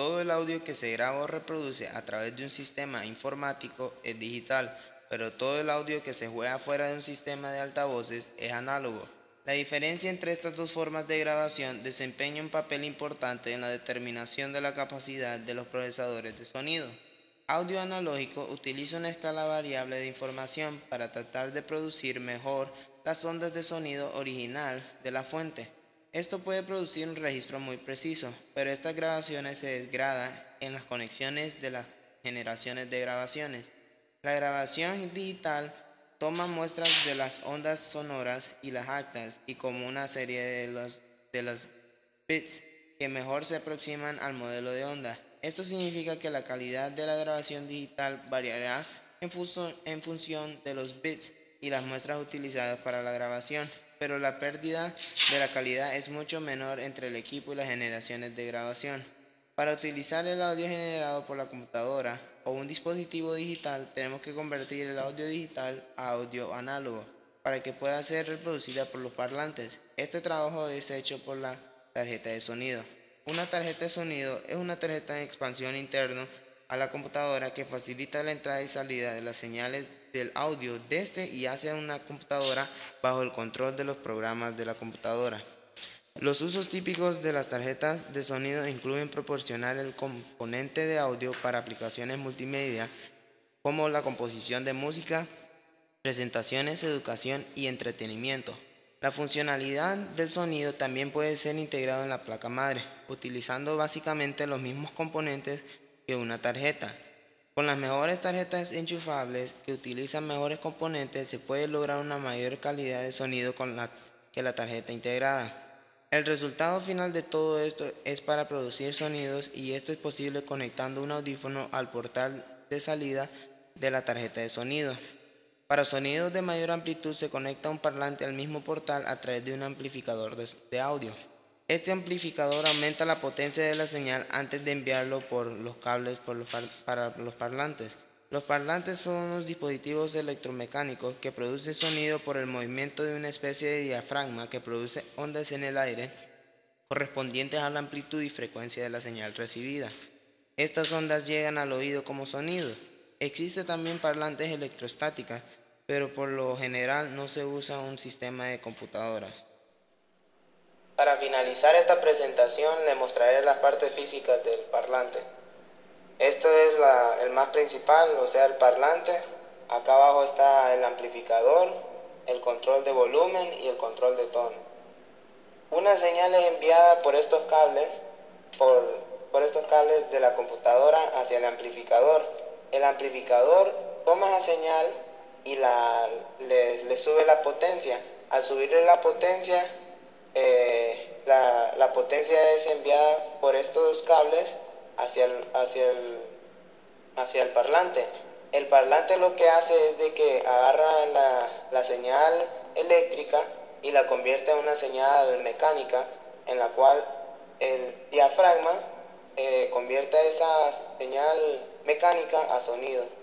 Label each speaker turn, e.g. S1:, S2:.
S1: Todo el audio que se graba o reproduce a través de un sistema informático es digital, pero todo el audio que se juega fuera de un sistema de altavoces es análogo. La diferencia entre estas dos formas de grabación desempeña un papel importante en la determinación de la capacidad de los procesadores de sonido. Audio analógico utiliza una escala variable de información para tratar de producir mejor las ondas de sonido original de la fuente. Esto puede producir un registro muy preciso, pero estas grabaciones se desgradan en las conexiones de las generaciones de grabaciones. La grabación digital toma muestras de las ondas sonoras y las actas y como una serie de los, de los bits que mejor se aproximan al modelo de onda. Esto significa que la calidad de la grabación digital variará en, en función de los bits y las muestras utilizadas para la grabación, pero la pérdida de la calidad es mucho menor entre el equipo y las generaciones de grabación. Para utilizar el audio generado por la computadora o un dispositivo digital, tenemos que convertir el audio digital a audio análogo para que pueda ser reproducida por los parlantes. Este trabajo es hecho por la tarjeta de sonido. Una tarjeta de sonido es una tarjeta de expansión interno a la computadora que facilita la entrada y salida de las señales del audio desde y hacia una computadora bajo el control de los programas de la computadora. Los usos típicos de las tarjetas de sonido incluyen proporcionar el componente de audio para aplicaciones multimedia como la composición de música, presentaciones, educación y entretenimiento. La funcionalidad del sonido también puede ser integrado en la placa madre, utilizando básicamente los mismos componentes que una tarjeta. Con las mejores tarjetas enchufables que utilizan mejores componentes se puede lograr una mayor calidad de sonido con la, que la tarjeta integrada. El resultado final de todo esto es para producir sonidos y esto es posible conectando un audífono al portal de salida de la tarjeta de sonido. Para sonidos de mayor amplitud se conecta un parlante al mismo portal a través de un amplificador de audio. Este amplificador aumenta la potencia de la señal antes de enviarlo por los cables para los parlantes. Los parlantes son unos dispositivos electromecánicos que producen sonido por el movimiento de una especie de diafragma que produce ondas en el aire correspondientes a la amplitud y frecuencia de la señal recibida. Estas ondas llegan al oído como sonido. Existe también parlantes electrostáticas pero por lo general no se usa un sistema de computadoras. Para finalizar esta presentación le mostraré las partes físicas del parlante. Esto es el más principal, o sea el parlante. Acá abajo está el amplificador, el control de volumen y el control de tono. Una señal es enviada por estos cables, por, por estos cables de la computadora hacia el amplificador. El amplificador toma esa señal y la, le, sube la potencia. Al subirle la potencia, eh, la, potencia es enviada por estos cables hacia el, hacia el, hacia el parlante. El parlante lo que hace es de que agarra la, la señal eléctrica y la convierte en una señal mecánica en la cual el diafragma eh, convierte esa señal mecánica a sonido.